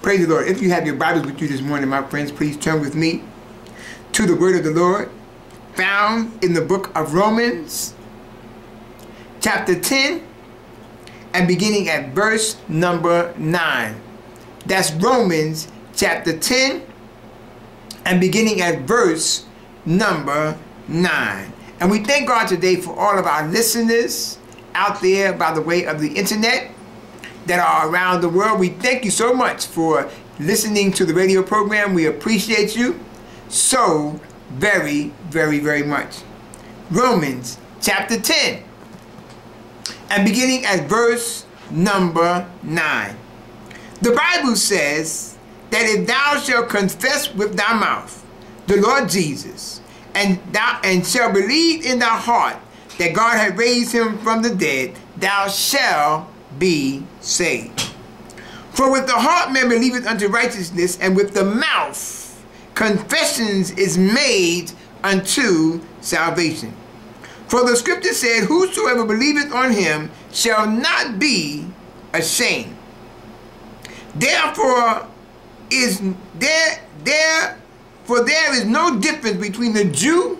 Praise the Lord. If you have your Bibles with you this morning, my friends, please turn with me to the word of the Lord found in the book of Romans, chapter 10, and beginning at verse number 9. That's Romans chapter 10, and beginning at verse number 9. And we thank God today for all of our listeners out there by the way of the internet that are around the world. We thank you so much for listening to the radio program. We appreciate you so very, very, very much. Romans chapter 10 and beginning at verse number 9. The Bible says that if thou shalt confess with thy mouth the Lord Jesus, and thou and shall believe in thy heart that God hath raised him from the dead, thou shalt be saved. For with the heart man believeth unto righteousness, and with the mouth confessions is made unto salvation. For the scripture said, Whosoever believeth on him shall not be ashamed. Therefore is there there for there is no difference between the Jew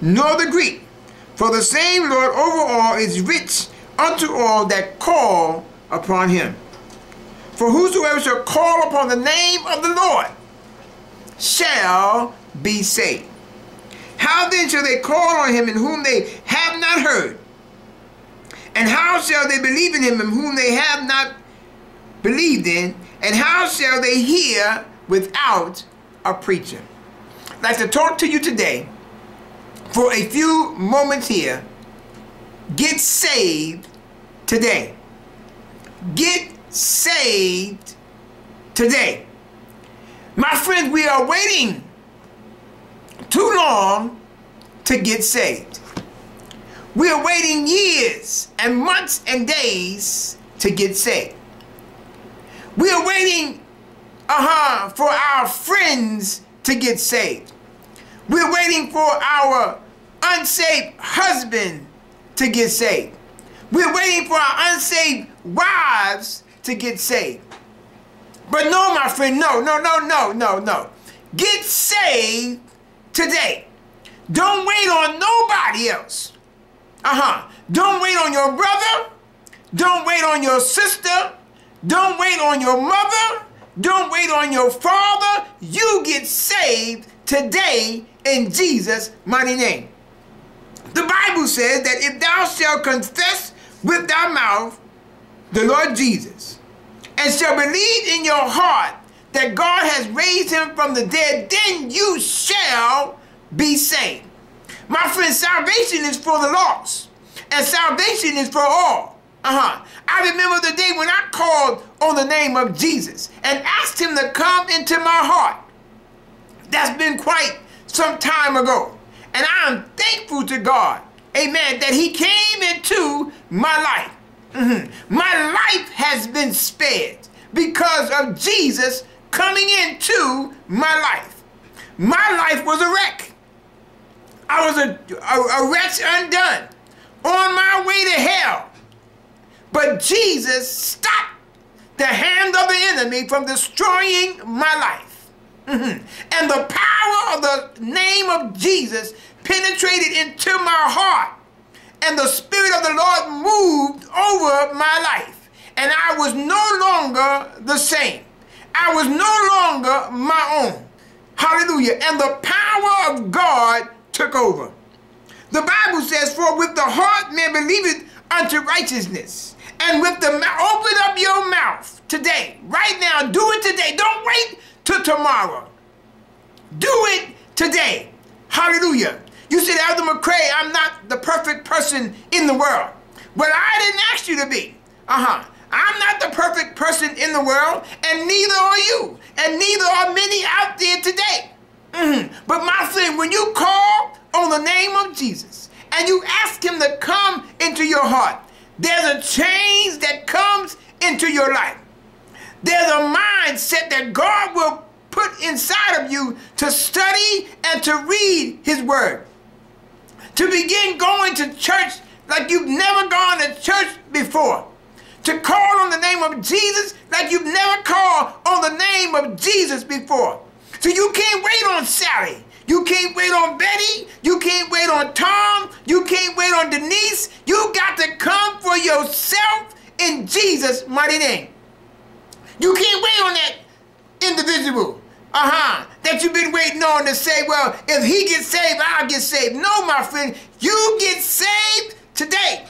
nor the Greek. For the same Lord over all is rich unto all that call upon him. For whosoever shall call upon the name of the Lord shall be saved. How then shall they call on him in whom they have not heard? And how shall they believe in him in whom they have not believed in? And how shall they hear without a preacher? I'd like to talk to you today for a few moments here. Get saved today. Get saved today. My friends, we are waiting too long to get saved. We are waiting years and months and days to get saved. We are waiting uh-huh, for our friends to get saved. We're waiting for our unsaved husband to get saved. We're waiting for our unsaved wives to get saved. But no, my friend, no, no, no, no, no, no. Get saved today. Don't wait on nobody else. Uh-huh. Don't wait on your brother. Don't wait on your sister. Don't wait on your mother. Don't wait on your father. You get saved today in Jesus' mighty name. The Bible says that if thou shalt confess with thy mouth the Lord Jesus and shall believe in your heart that God has raised him from the dead, then you shall be saved. My friend, salvation is for the lost, and salvation is for all. Uh-huh. I remember the day when I called on the name of Jesus and asked him to come into my heart. That's been quite some time ago. And I'm thankful to God, amen, that he came into my life. Mm-hmm. My life has been spared because of Jesus coming into my life. My life was a wreck. I was a, a, a wretch undone, on my way to hell. But Jesus stopped the hand of the enemy from destroying my life. Mm-hmm. And the power of the name of Jesus penetrated into my heart and the Spirit of the Lord moved over my life. And I was no longer the same. I was no longer my own. Hallelujah. And the power of God took over. The Bible says, For with the heart man believeth unto righteousness, and with the mouth, open up your mouth today, right now. Do it today. Don't wait till tomorrow. Do it today. Hallelujah. You said, Elder McCray, I'm not the perfect person in the world. Well, I didn't ask you to be. Uh-huh. I'm not the perfect person in the world, and neither are you. And neither are many out there today. Mm-hmm. But my friend, when you call on the name of Jesus and you ask him to come into your heart, there's a change that comes into your life. There's a mindset that God will put inside of you to study and to read his word to begin going to church like you've never gone to church before, to call on the name of Jesus like you've never called on the name of Jesus before. So you can't wait on Sally. You can't wait on Betty. You can't wait on Tom. You can't wait on Denise. You got to come for yourself in Jesus' mighty name. You can't wait on that individual. Uh-huh. That you've been waiting on to say, well, if he gets saved, I'll get saved. No, my friend. You get saved today.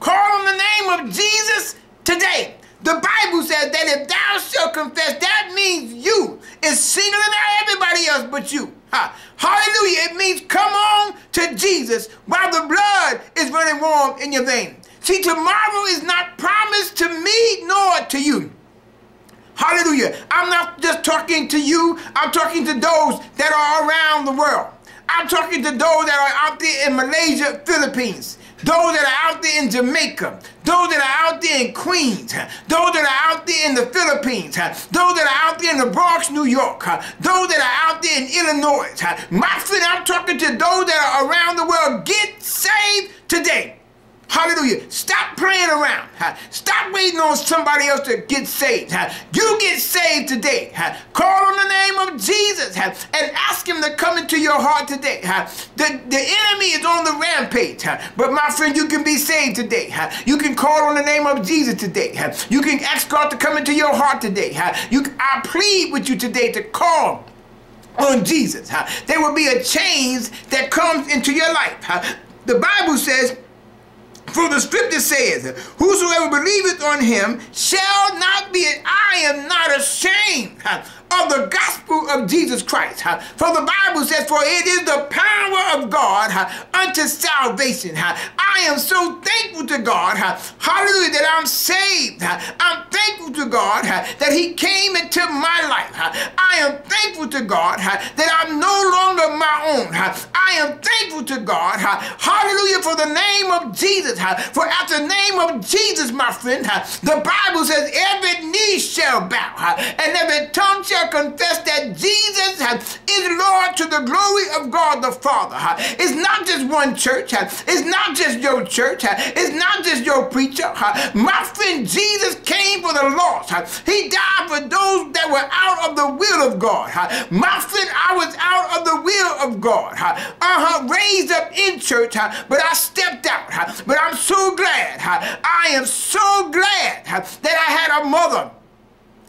Call on the name of Jesus today. The Bible says that if thou shalt confess, that means you. It's singling out everybody else but you. Ha. Hallelujah. It means come on to Jesus while the blood is running warm in your veins. See, tomorrow is not promised to me nor to you. Hallelujah. I'm not just talking to you, I'm talking to those that are around the world. I'm talking to those that are out there in Malaysia, Philippines, those that are out there in Jamaica, those that are out there in Queens, those that are out there in the Philippines, those that are out there in the Bronx, New York, those that are out there in Illinois. My friend, I'm talking to those that are around the world. Get saved today. Hallelujah. Stop playing around. Stop waiting on somebody else to get saved. You get saved today. Call on the name of Jesus and ask him to come into your heart today. The, the enemy is on the rampage. But my friend, you can be saved today. You can call on the name of Jesus today. You can ask God to come into your heart today. You, I plead with you today to call on Jesus. There will be a change that comes into your life. The Bible says, for the scripture says, Whosoever believeth on him shall not be, I am not ashamed of the gospel of Jesus Christ. For the Bible says, For it is the power of God unto salvation. I am so thankful to God, hallelujah, that I'm saved. I'm thankful to God that He came into my life. I am thankful to God that I'm no longer my own. I am thankful to God, hallelujah, for the name of Jesus. For at the name of Jesus, my friend, the Bible says, every knee shall bow and every tongue shall confess that Jesus is Lord to the glory of God the Father. It's not just one church. It's not just your church. It's not just your preacher. My friend Jesus came for the lost. He died for those that were out of the will of God. My friend, I was out of the will of God. Uh-huh, raised up in church, but I stepped out. But I'm so glad. I am so glad that I had a mother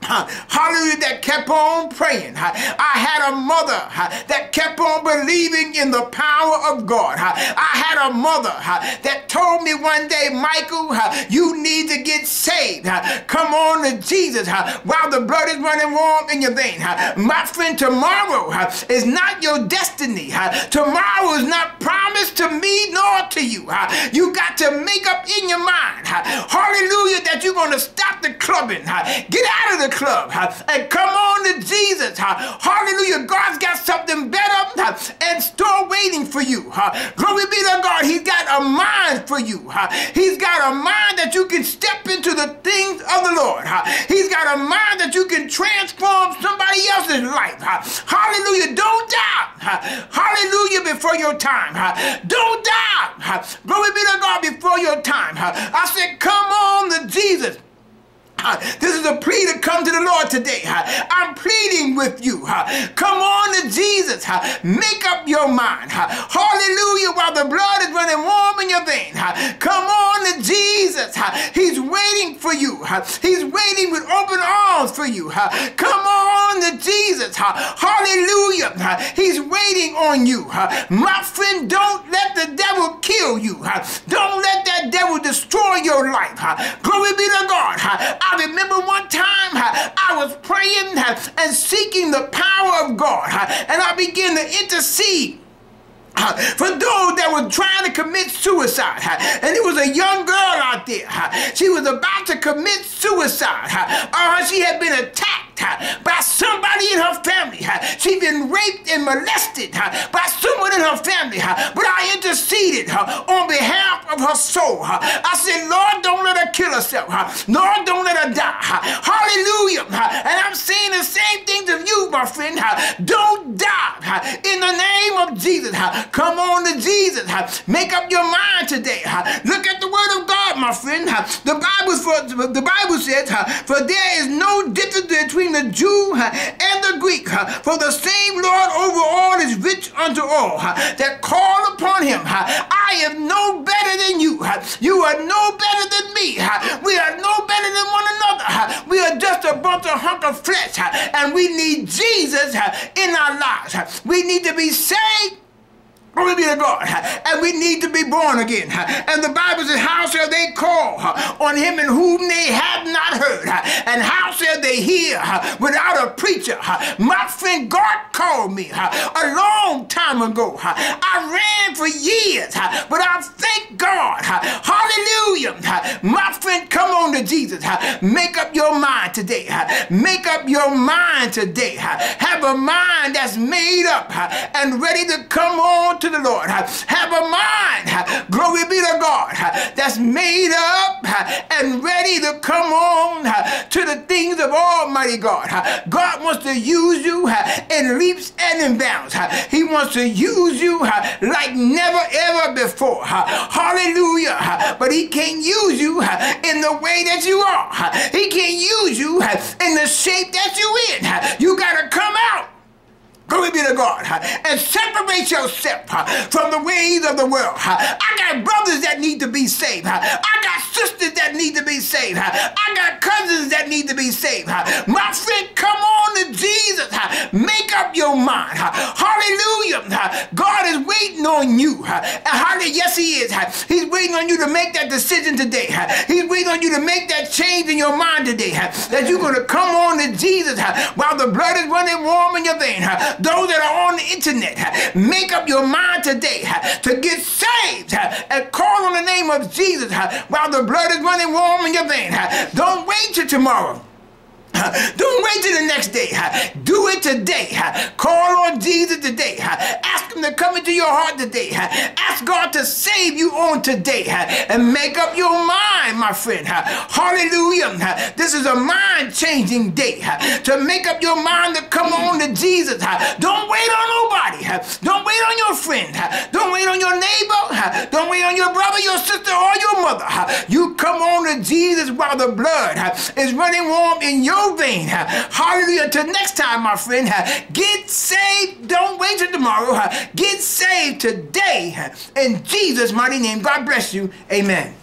hallelujah, that kept on praying. I had a mother that kept on believing in the power of God. I had a mother that told me one day, Michael, you need to get saved. Come on to Jesus while the blood is running warm in your vein. My friend, tomorrow is not your destiny. Tomorrow is not promised to me nor to you. You got to make up in your mind, hallelujah, that you're going to stop the clubbing. Get out of the club and come on to Jesus. Hallelujah. God's got something better and store waiting for you. Glory be to God. He's got a mind for you. He's got a mind that you can step into the things of the Lord. He's got a mind that you can transform somebody else's life. Hallelujah. Don't die. Hallelujah before your time. Don't die. Glory be to God before your time. I said, come on to Jesus. This is a plea today. I'm pleading with you. Come on to Jesus. Make up your mind. Hallelujah. While the blood is running warm in your vein. Come on to Jesus. He's waiting for you. He's waiting with open arms for you. Come on to Jesus. Hallelujah. He's waiting on you. My friend, don't let the devil kill you. Don't let that devil destroy your life. Glory be to God. I remember one and seeking the power of God, and I begin to intercede for those that were trying to commit suicide. And it was a young girl out there. She was about to commit suicide. Uh, she had been attacked by somebody in her family. She'd been raped and molested by someone in her family. But I interceded on behalf of her soul. I said, Lord, don't let her kill herself. Lord, don't let her die. Hallelujah. And I'm saying the same thing to you, my friend. Don't die in the name of Jesus. Come on to Jesus. Make up your mind today. Look at the word of God, my friend. The Bible, for, the Bible says, for there is no difference between the Jew and the Greek. For the same Lord over all is rich unto all that call upon him. I am no better than you. You are no better than me. We are no better than one another. We are just a bunch of hunk of flesh. And we need Jesus in our lives. We need to be saved Glory be to God. And we need to be born again. And the Bible says, How shall they call on him in whom they have not heard? And how shall they hear without a preacher? My friend, God called me a long time ago. I ran for years, but I thank God. Hallelujah. My friend, come on to Jesus. Make up your mind today. Make up your mind today. Have a mind that's made up and ready to come on to the Lord. Have a mind, glory be to God, that's made up and ready to come on to the things of Almighty God. God wants to use you in leaps and in bounds. He wants to use you like never ever before. Hallelujah. But he can't use you in the way that you are. He can't use you in the shape that you're in. You got to come out Glory be to God. And separate yourself from the ways of the world. I got brothers that need to be saved. I got sisters that need to be saved. I got cousins that need to be saved. My friend, come on to your mind. Hallelujah. God is waiting on you. Yes, He is. He's waiting on you to make that decision today. He's waiting on you to make that change in your mind today. That you're going to come on to Jesus while the blood is running warm in your vein those that are on the internet, make up your mind today to get saved and call on the name of Jesus while the blood is running warm in your vein. Don't wait till tomorrow. Don't wait till the next day. Do it today. Call on Jesus today. Ask Him to come into your heart today. Ask God to save you on today. And make up your mind, my friend. Hallelujah. This is a mind changing day. To make up your mind to come on to Jesus. Don't wait on nobody. Don't wait on your friend. Don't wait on your neighbor. Don't wait on your brother, your sister, or your You come on to Jesus while the blood is running warm in your vein. Hallelujah. Until next time, my friend, get saved. Don't wait till tomorrow. Get saved today in Jesus' mighty name. God bless you. Amen.